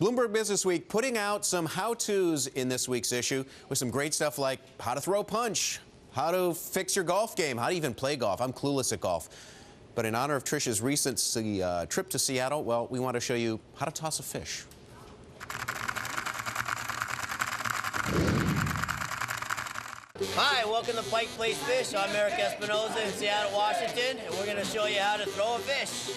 Bloomberg Businessweek putting out some how-tos in this week's issue with some great stuff like how to throw a punch, how to fix your golf game, how to even play golf. I'm clueless at golf. But in honor of Trisha's recent uh, trip to Seattle, well, we want to show you how to toss a fish. Hi, welcome to Pike Place Fish. I'm Erik Espinoza in Seattle, Washington, and we're going to show you how to throw a fish.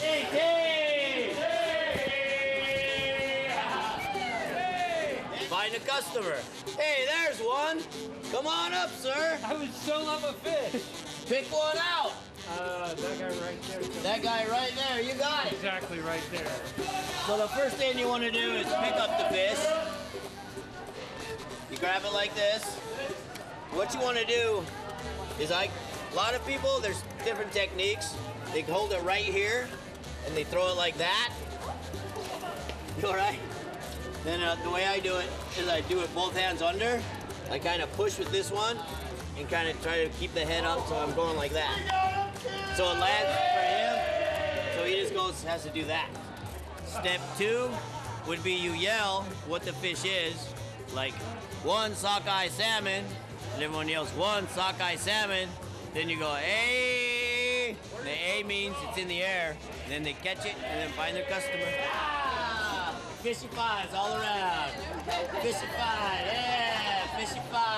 Find a customer. Hey, there's one. Come on up, sir. I would so love a fish. Pick one out. Uh, that guy right there. That guy right there, you got it. Exactly right there. So the first thing you want to do is pick up the fish. You grab it like this. What you want to do is like a lot of people, there's different techniques. They hold it right here and they throw it like that. You all right? Then uh, the way I do it is I do it both hands under. I kind of push with this one and kind of try to keep the head up so I'm going like that. So it lands for him. So he just goes, has to do that. Step two would be you yell what the fish is, like one sockeye salmon, and everyone yells one sockeye salmon. Then you go, hey. The A means it's in the air. And then they catch it and then find their customer. Fishy fives all around. Fishy five, yeah, fishy right.